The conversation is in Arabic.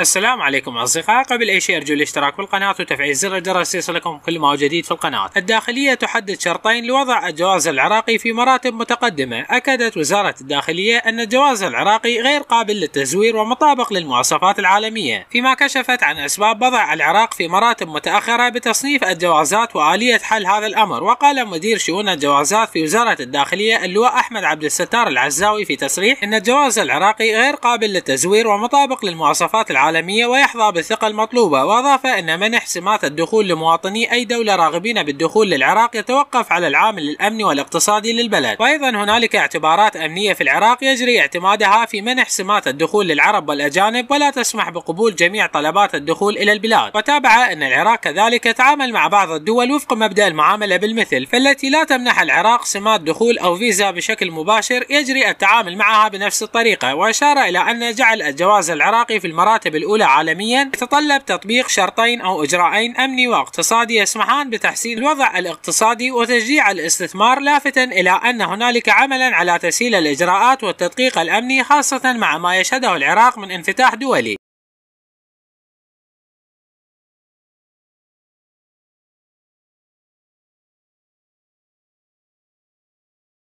السلام عليكم أصدقاء. قبل أي شيء أرجو الاشتراك بالقناة وتفعيل زر الجرس ليصلكم كل ما هو جديد في القناة. الداخلية تحدد شرطين لوضع الجواز العراقي في مراتب متقدمة. أكدت وزارة الداخلية أن الجواز العراقي غير قابل للتزوير ومطابق للمواصفات العالمية. فيما كشفت عن أسباب وضع العراق في مراتب متأخرة بتصنيف الجوازات وآلية حل هذا الأمر. وقال مدير شؤون الجوازات في وزارة الداخلية اللواء أحمد عبد الستار العزاوي في تصريح أن الجواز العراقي غير قابل للتزوير ومطابق للمواصفات العالمية. العالمية ويحظى بالثقة المطلوبة وأضاف أن منح سمات الدخول لمواطني أي دولة راغبين بالدخول للعراق يتوقف على العامل الأمني والاقتصادي للبلد. وأيضا هنالك اعتبارات أمنية في العراق يجري اعتمادها في منح سمات الدخول للعرب والأجانب ولا تسمح بقبول جميع طلبات الدخول إلى البلاد. وتابع أن العراق كذلك يتعامل مع بعض الدول وفق مبدأ المعاملة بالمثل فالتي لا تمنح العراق سمات دخول أو فيزا بشكل مباشر يجري التعامل معها بنفس الطريقة. وأشار إلى أن جعل الجواز العراقي في المراتب الأولى عالميا يتطلب تطبيق شرطين أو إجراءين أمني واقتصادي يسمحان بتحسين الوضع الاقتصادي وتشجيع الاستثمار لافتا إلى أن هنالك عملا على تسهيل الإجراءات والتدقيق الأمني خاصة مع ما يشهده العراق من انفتاح دولي.